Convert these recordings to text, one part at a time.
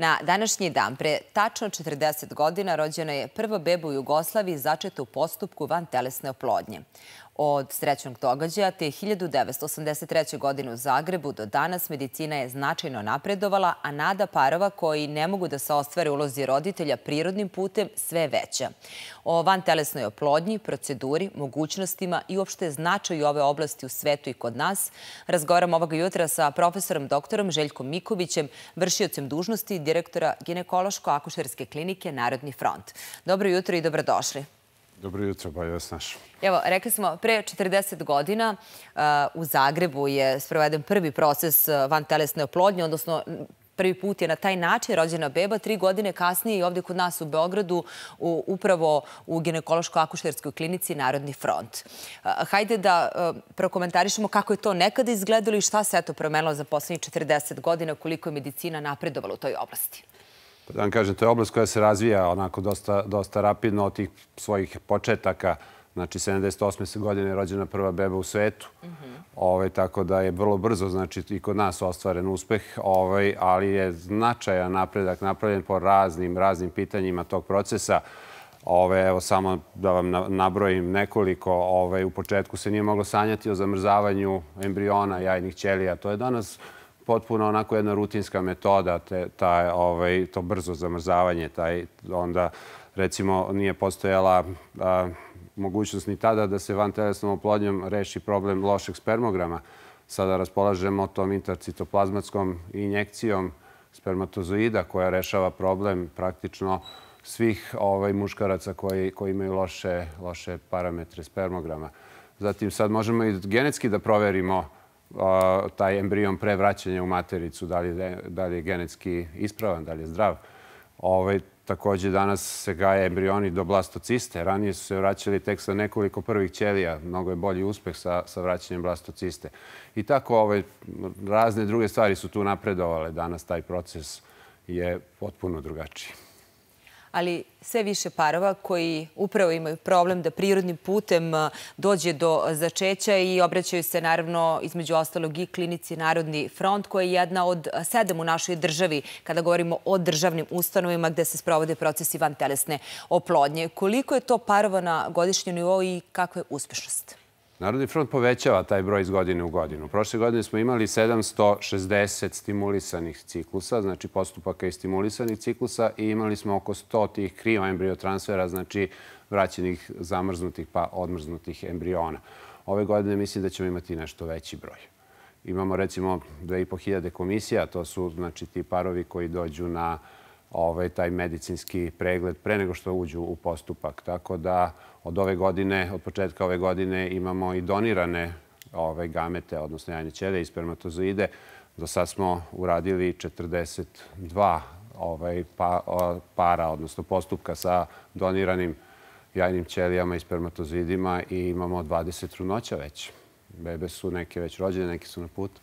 Na današnji dan, pre tačno 40 godina, rođena je prva beba u Jugoslaviji začeta u postupku van telesne oplodnje od srećnog događaja, te 1983. godine u Zagrebu do danas medicina je značajno napredovala, a nada parova koji ne mogu da se ostvare ulozi roditelja prirodnim putem sve veća. O vantelesnoj oplodnji, proceduri, mogućnostima i uopšte značaju ove oblasti u svetu i kod nas razgovaram ovoga jutra sa profesorom doktorom Željkom Mikovićem, vršiocem dužnosti direktora ginekološko-akušerske klinike Narodni front. Dobro jutro i dobrodošli. Dobro jutro, bolje vas našo. Evo, rekli smo, pre 40 godina uh, u Zagrebu je sproveden prvi proces uh, van telesne oplodnje, odnosno prvi put je na taj način rođena beba. Tri godine kasnije i ovdje kod nas u Beogradu, upravo u ginekološko-akušterskoj klinici Narodni front. Uh, hajde da uh, prokomentarišemo kako je to nekada izgledalo i šta se eto promenilo za poslednjih 40 godina, koliko je medicina napredovala u toj oblasti. Pa da vam kažem, to je oblast koja se razvija onako dosta rapidno od tih svojih početaka. Znači, 78. godine je rođena prva beba u svetu. Ovaj, tako da je vrlo brzo, znači, i kod nas ostvaren uspeh, ovaj, ali je značajan napredak napravljen po raznim, raznim pitanjima tog procesa. Evo, samo da vam nabrojim nekoliko. U početku se nije moglo sanjati o zamrzavanju embriona, jajnih ćelija. To je danas potpuno onako jedna rutinska metoda, ovaj, to brzo zamrzavanje. Onda, recimo, nije postojala mogućnost ni tada da se van telesnom oplodnjom reši problem lošeg spermograma. Sada raspolažemo tom intercitoplazmatskom injekcijom spermatozoida koja rešava problem praktično svih ovaj, muškaraca koji imaju loše parametre spermograma. Zatim sad možemo i genetski da proverimo taj embrion pre vraćanja u matericu, da li je genetski ispravan, da li je zdrav. Ovaj, također danas se gaje embrioni do blastociste. Ranije su se vraćali tek sa nekoliko prvih ćelija. Mnogo je bolji uspeh sa vraćanjem blastociste. I tako ovaj, razne druge stvari su tu napredovale. Danas taj proces je potpuno drugačiji ali sve više parova koji upravo imaju problem da prirodnim putem e, dođe do začeća i obraćaju se naravno između ostalog i klinici Narodni front koja je jedna od sedam u našoj državi kada govorimo o državnim ustanovima gde se sprovode procesi van telesne oplodnje. Koliko je to parova na godišnjem nivou i kakva je uspešnost? Narodni front povećava taj broj iz godine u godinu. Prošle godine smo imali 760 stimulisanih ciklusa, znači postupaka i stimulisanih ciklusa i imali smo oko 100 tih krioembriotransfera, znači vraćenih zamrznutih pa odmrznutih embriona. Ove godine mislim da ćemo imati nešto veći broj. Imamo recimo 2500 komisija, to su znači ti parovi koji dođu na ovaj, taj medicinski pregled pre nego što uđu u postupak. Tako da od ove godine, od početka ove godine imamo i donirane ove gamete, odnosno jajne ćelije i spermatozoide. Do sad smo uradili 42 ovaj, pa, para, odnosno postupka sa doniranim jajnim ćelijama i spermatozoidima i imamo 20 trunoća već. Bebe su neke već rođene, neke su na putu.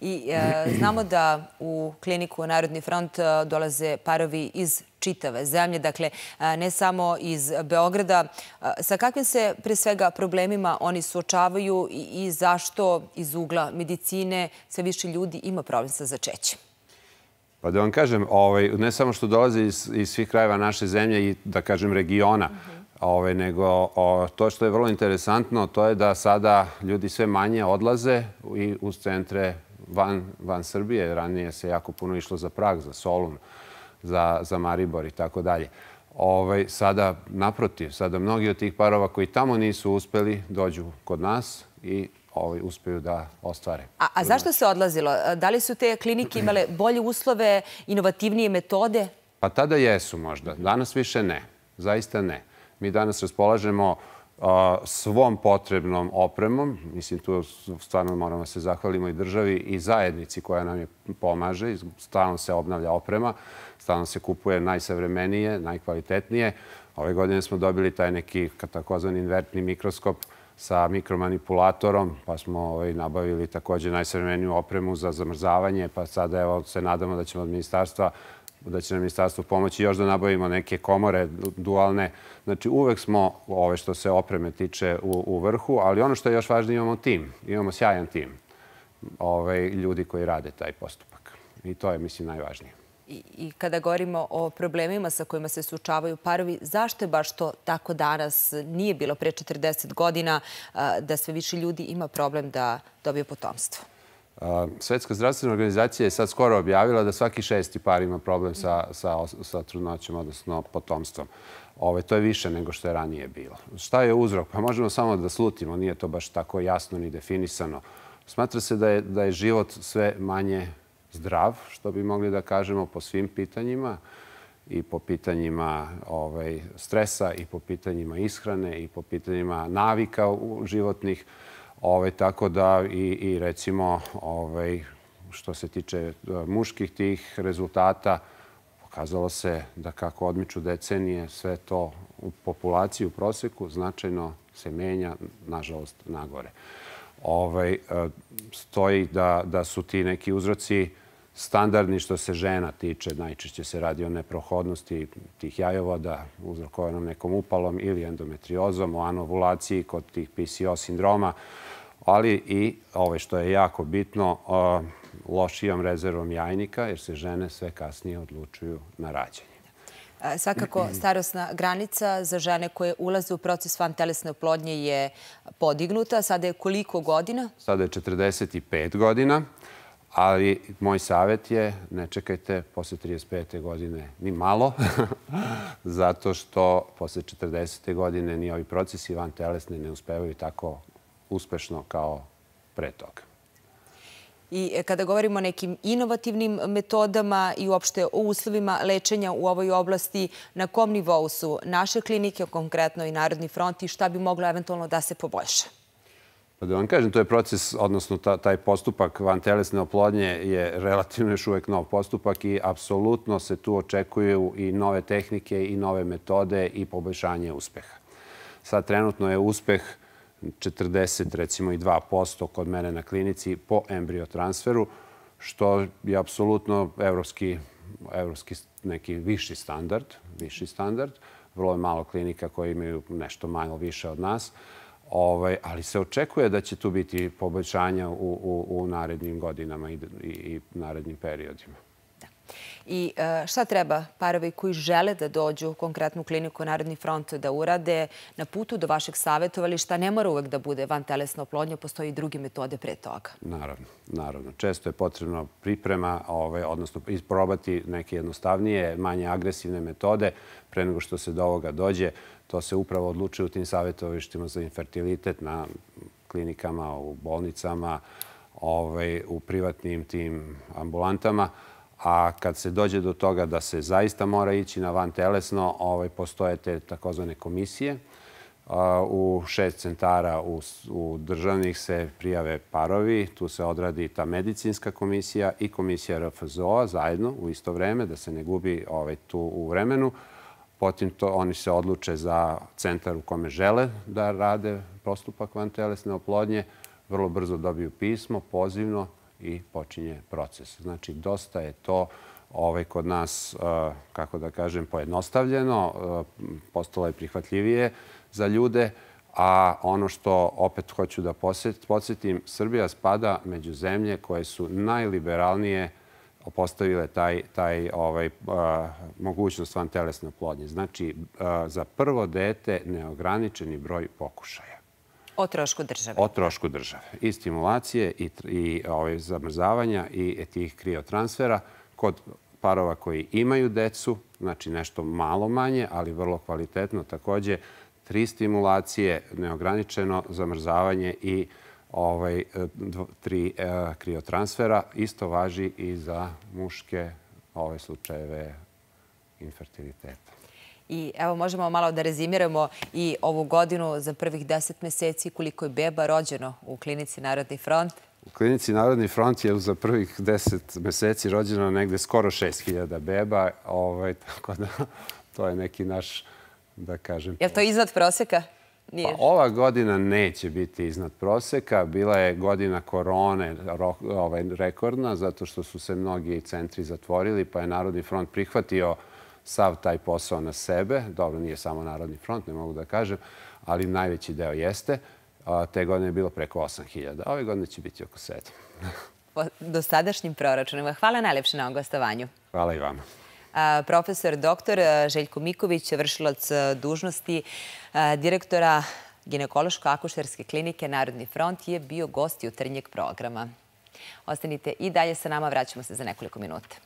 I e, znamo da u kliniku Narodni front e, dolaze parovi iz čitave zemlje, dakle e, ne samo iz Beograda. Sa kakvim se pre svega problemima oni suočavaju i zašto iz ugla medicine sve više ljudi ima problem sa začećem? Pa da vam kažem, ovaj, ne samo što dolaze iz svih krajeva naše zemlje i da kažem regiona, ovaj, nego to što je vrlo interesantno, to je da sada ljudi sve manje odlaze uz centre van Srbije. Ranije se jako puno išlo za Prag, za Solun, za Maribor i tako dalje. Ovaj, sada, naprotiv, sada mnogi od tih parova koji tamo nisu uspeli dođu kod nas i ovaj, uspeju da ostvare. A zašto se odlazilo? Da li su te klinike imale bolje uslove, inovativnije metode? Pa tada jesu možda. Danas više ne. Zaista ne. Mi danas raspolažemo svom potrebnom opremom. Mislim, tu stvarno moramo se zahvalimo i državi i zajednici koja nam je pomaže. Stalno se obnavlja oprema, stalno se kupuje najsavremenije, najkvalitetnije. Ove godine smo dobili taj neki takozvan invertni mikroskop sa mikromanipulatorom, pa smo ovaj, nabavili također najsavremeniju opremu za zamrzavanje, pa sada se nadamo da ćemo od ministarstva da će nam ministarstvo pomoći još da nabavimo neke komore dualne. Znači, uvek smo, ove što se opreme tiče, u vrhu, ali ono što je još važnije, imamo tim. Imamo sjajan tim ovaj, ljudi koji rade taj postupak. I to je, mislim, najvažnije. I kada govorimo o problemima sa kojima se sučavaju parovi, zašto je baš to tako danas nije bilo pre 40 godina da sve više ljudi ima problem da dobije potomstvo? Svetska zdravstvena organizacija je sad skoro objavila da svaki šesti par ima problem sa trudnoćom, odnosno potomstvom. Ovaj, to je više nego što je ranije bilo. Šta je uzrok? Pa možemo samo da slutimo, nije to baš tako jasno ni definisano. Smatra se da je život sve manje zdrav, što bi mogli da kažemo po svim pitanjima i po pitanjima ovaj, stresa i po pitanjima ishrane i po pitanjima navika životnih. Ovaj, tako da i recimo ovaj, što se tiče e, muških tih rezultata, pokazalo se da kako odmiču decenije, sve to u populaciji u proseku značajno se menja, nažalost, nagore. Ovaj, e, stoji da su ti neki uzroci standardni što se žena tiče. Najčešće se radi o neprohodnosti tih jajovoda uzrokovanom nekom upalom ili endometriozom, o anovulaciji kod tih PCO sindroma, ali i ove što je jako bitno, lošijom rezervom jajnika, jer se žene sve kasnije odlučuju na rađenje. Svakako, starostna granica za žene koje ulaze u proces vantelesne oplodnje je podignuta. Sada je koliko godina? Sada je 45 godina. Ali moj savjet je ne čekajte posle 35. godine ni malo, zato što posle 40. godine ni ovi procesi van telesne ne uspevaju tako uspešno kao pre toga. I e, kada govorimo o nekim inovativnim metodama i uopšte o uslovima lečenja u ovoj oblasti, na kom nivou su naše klinike, konkretno i Narodni front, i šta bi moglo eventualno da se poboljša? Pa da vam kažem, to je proces, odnosno taj postupak van telesne oplodnje je relativno još uvek nov postupak i apsolutno se tu očekuju i nove tehnike i nove metode i poboljšanje uspeha. Sad trenutno je uspeh 40, recimo i 2% kod mene na klinici po embriotransferu, što je apsolutno evropski neki viši standard. Viši standard. Vrlo je malo klinika koji imaju nešto malo više od nas. Ovaj, ali se očekuje da će tu biti poboljšanja u narednim godinama i narednim periodima. I e, šta treba parovi koji žele da dođu u konkretnu kliniku Narodni front da urade na putu do vašeg savjetovališta? Ne mora uvek da bude van telesna oplodnja, postoji i druge metode pre toga. Naravno, naravno. Često je potrebno priprema, ovaj, odnosno isprobati neke jednostavnije, manje agresivne metode pre nego što se do ovoga dođe. To se upravo odlučuje u tim savjetovištima za infertilitet na klinikama, u bolnicama, ovaj, u privatnim tim ambulantama. A kad se dođe do toga da se zaista mora ići na van telesno, ovaj, postoje te takozvane komisije. U šest centara u državnih se prijave parovi. Tu se odradi ta medicinska komisija i komisija RFZO-a zajedno u isto vreme, da se ne gubi ovaj, tu u vremenu. Potim to oni se odluče za centar u kome žele da rade postupak vantelesne oplodnje. Vrlo brzo dobiju pismo, pozivno, i počinje proces. Znači, dosta je to ovaj, kod nas, eh, kako da kažem, pojednostavljeno, eh, postalo je prihvatljivije za ljude, a ono što opet hoću da podsjetim, Srbija spada među zemlje koje su najliberalnije postavile taj ovaj, eh, mogućnost van telesne oplodnje. Znači, za prvo dete neograničeni broj pokušaja. O trošku države. O trošku države. I stimulacije i ovaj, zamrzavanja i tih kriotransfera kod parova koji imaju decu, znači nešto malo manje, ali vrlo kvalitetno također, tri stimulacije, neograničeno zamrzavanje i ovaj, tri e, kriotransfera. Isto važi i za muške ove slučajeve infertiliteta. I evo možemo malo da rezimiramo i ovu godinu za prvih deset meseci koliko je beba rođeno u klinici Narodni front. U klinici Narodni front je za prvih deset meseci rođeno negde skoro 6000 beba. Ovaj, tako da to je neki naš, da kažem... Je li to iznad proseka? Pa ova godina neće biti iznad proseka. Bila je godina korone ovaj, rekordna zato što su se mnogi centri zatvorili pa je Narodni front prihvatio sav taj posao na sebe. Dobro, nije samo Narodni front, ne mogu da kažem, ali najveći deo jeste. Te godine je bilo preko 8000. Ove godine će biti oko 7. Po dosadašnjim proračunima. Hvala najlepše na ovom gostovanju. Hvala i vama. Profesor dr. Željko Miković, vršilac dužnosti direktora ginekološko-akušerske klinike Narodni front, je bio gost jutrnjeg programa. Ostanite i dalje sa nama, vraćamo se za nekoliko minuta.